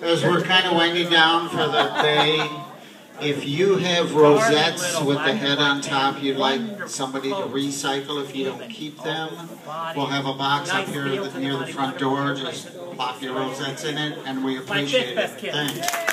As we're kind of winding down for the day, if you have rosettes with the head on top you'd like somebody to recycle if you don't keep them, we'll have a box up here near the front door. Just pop your rosettes in it, and we appreciate it. Thanks.